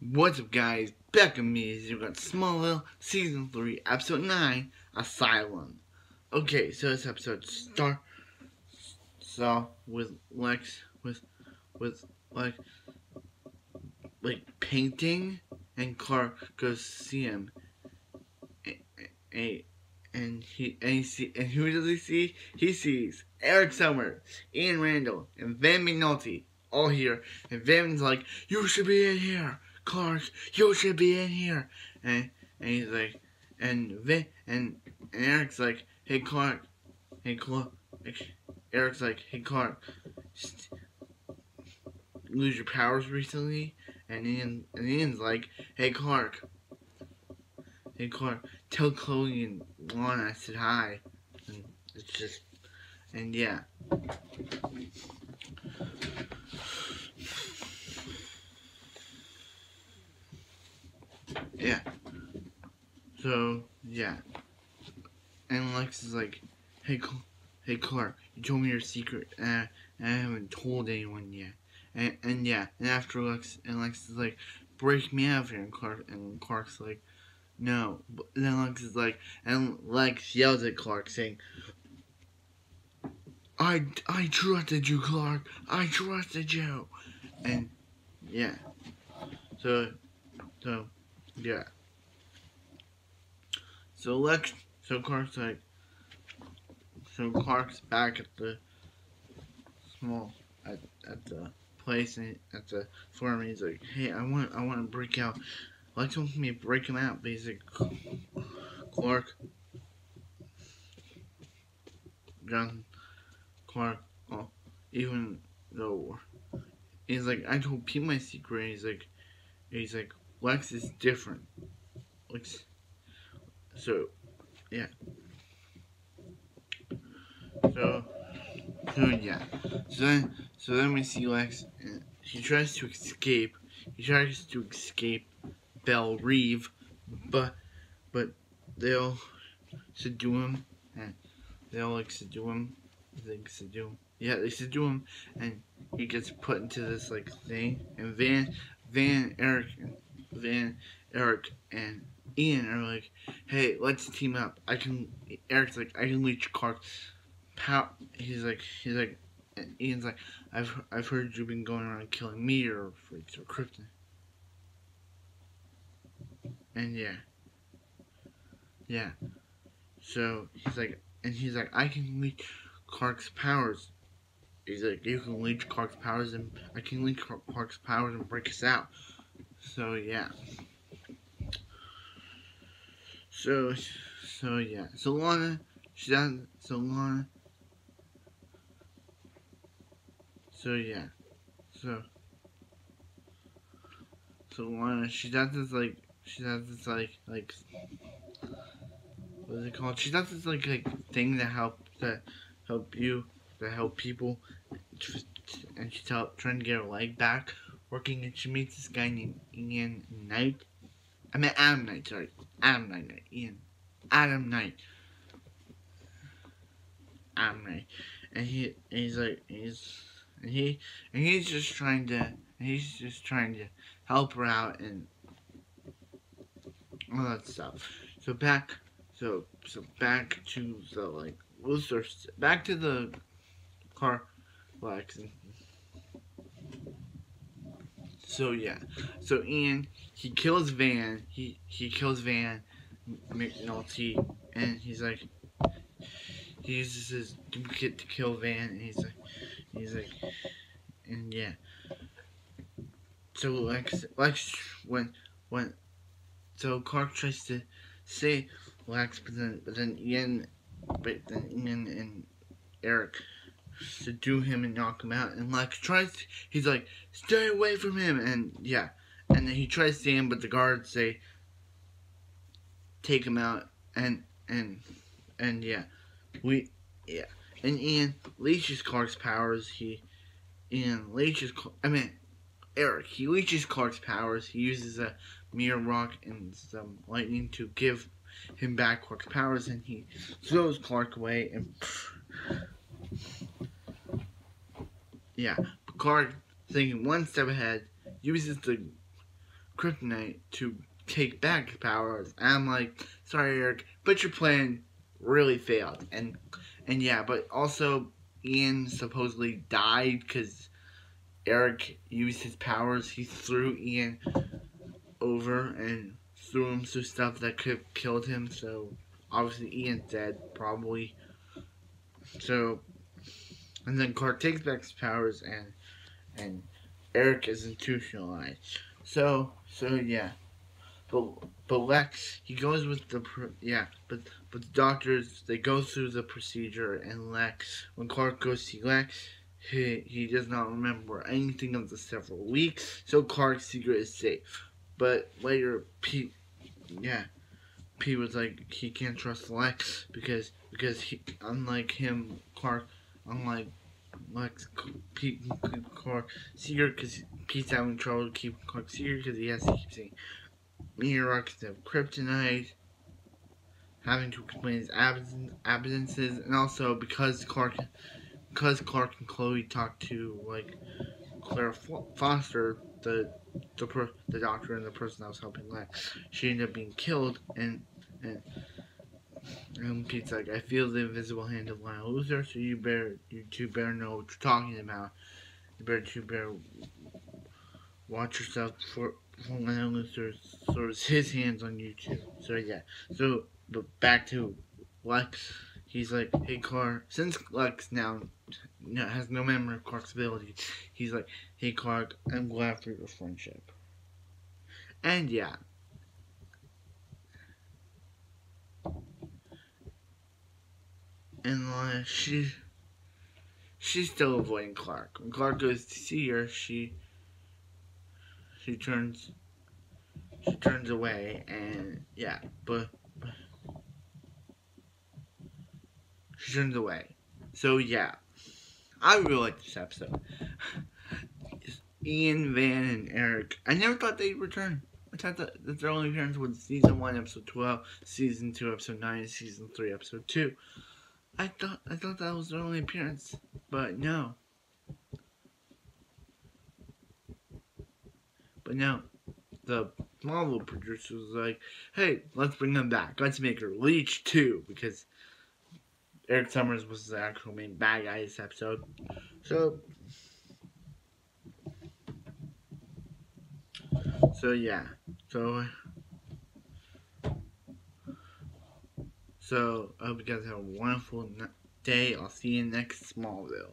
What's up guys, me as you got Smallville Season 3, Episode 9, Asylum. Okay, so this episode start so with Lex with with like like painting and Clark goes see him and, and he and he see and who does he see? He sees Eric Summer, Ian Randall, and Van McNulty all here and Van's like, You should be in here Clark, you should be in here and and he's like and Van and, and Eric's like, Hey Clark Hey Clark Eric's like, Hey Clark lose your powers recently? And Ian and Ian's like, Hey Clark Hey Clark, tell Chloe and Lana I said hi. And it's just and yeah. Yeah. So yeah. And Lex is like, Hey Cl Hey Clark, you told me your secret and I, I haven't told anyone yet. And, and yeah, and after Lex and Lex is like, break me out of here and Clark and Clark's like, no. But then Lex is like, and Lex yells at Clark saying, I, I trusted you, Clark. I trusted you. And, yeah. So, so, yeah. So Lex, so Clark's like, so Clark's back at the small, at, at the place and at the farm. He's like, hey, I want, I want to break out. Lex wants me to break him out, basically. Clark, John, Clark, oh, even though he's like, I told Pete my secret. he's like, he's like, Lex is different. Lex, so, yeah. So, so yeah. So then, so then we see Lex. And he tries to escape. He tries to escape Belle Reve, but but they'll subdue him, and they'll like subdue him. They subdue him. Yeah, they subdue him, and he gets put into this like thing. And Van, Van, Eric, Van, Eric, and Ian are like, "Hey, let's team up. I can." Eric's like, "I can reach Clark." Pow. He's like, he's like, and Ian's like, "I've I've heard you've been going around killing meteor freaks or krypton." And yeah. Yeah. So he's like, and he's like, I can leech Clark's powers. He's like, you can leech Clark's powers, and I can leech Clark's powers and break us out. So yeah. So, so yeah. So Lana, she does. So Lana. So yeah. So. So Lana, she does this like she does this like like what is it called? She does this like like thing that help to help you to help people, and she's help, trying to get her leg back working, and she meets this guy named Ian Knight. I mean Adam Knight, sorry, Adam Knight, Ian, Adam Knight, Adam Knight, and he and he's like he's and he and he's just trying to he's just trying to help her out and all that stuff. So back, so so back to the like, we'll start back to the car accident. So yeah, so Ian he kills Van. He he kills Van McNulty, and he's like he uses his duplicate to kill Van, and he's like he's like and yeah. So Lex Lex when when so Clark tries to say Lex, but then but then Ian, but then Ian and Eric subdue him and knock him out, and like tries. He's like, "Stay away from him!" And yeah, and then he tries to him, but the guards say, "Take him out!" And and and yeah, we yeah, and Ian leeches Clark's powers. He Ian leeches. I mean, Eric. He leeches Clark's powers. He uses a Mirror Rock and some lightning to give him back Clark's powers, and he throws Clark away. And yeah, Clark, thinking one step ahead, uses the kryptonite to take back his powers. And I'm like, sorry, Eric, but your plan really failed. And and yeah, but also Ian supposedly died because Eric used his powers. He threw Ian over and threw him through stuff that could have killed him. So obviously Ian's dead, probably. So and then Clark takes back his powers and and Eric is institutionalized. So so yeah. But but Lex he goes with the yeah but but the doctors they go through the procedure and Lex when Clark goes to Lex he he does not remember anything of the several weeks so Clark's secret is safe. But later Pete yeah Pete was like he can't trust Lex because because he unlike him Clark unlike Lex Pete Clark secret because Pete's having trouble keeping Clark secret because he has to keep saying meteorites of kryptonite, having to explain his absences, and also because Clark, because Clark and Chloe talked to like Claire Foster, the the the doctor and the person that was helping Lex, she ended up being killed, and and. And Pete's like, I feel the invisible hand of Lionel Luthor, so you better, you two better know what you're talking about. You better, you better watch yourself for Lionel Luthor throws his hands on you too. So yeah. So but back to Lex. He's like, hey Clark. Since Lex now has no memory of Clark's ability, he's like, hey Clark, I'm glad for your friendship. And yeah. And uh, she she's still avoiding Clark. When Clark goes to see her, she she turns she turns away and yeah, but, but she turns away. So yeah, I really like this episode. Ian, Van, and Eric. I never thought they'd return. I thought that, that their only appearance was season one, episode twelve, season two, episode nine, season three, episode two. I thought I thought that was their only appearance, but no. But no, the Marvel producer was like, hey, let's bring them back. Let's make her Leech too, because Eric Summers was the actual main bad guy this episode. So, so yeah. So, so I hope you guys have a wonderful day. I'll see you next Smallville.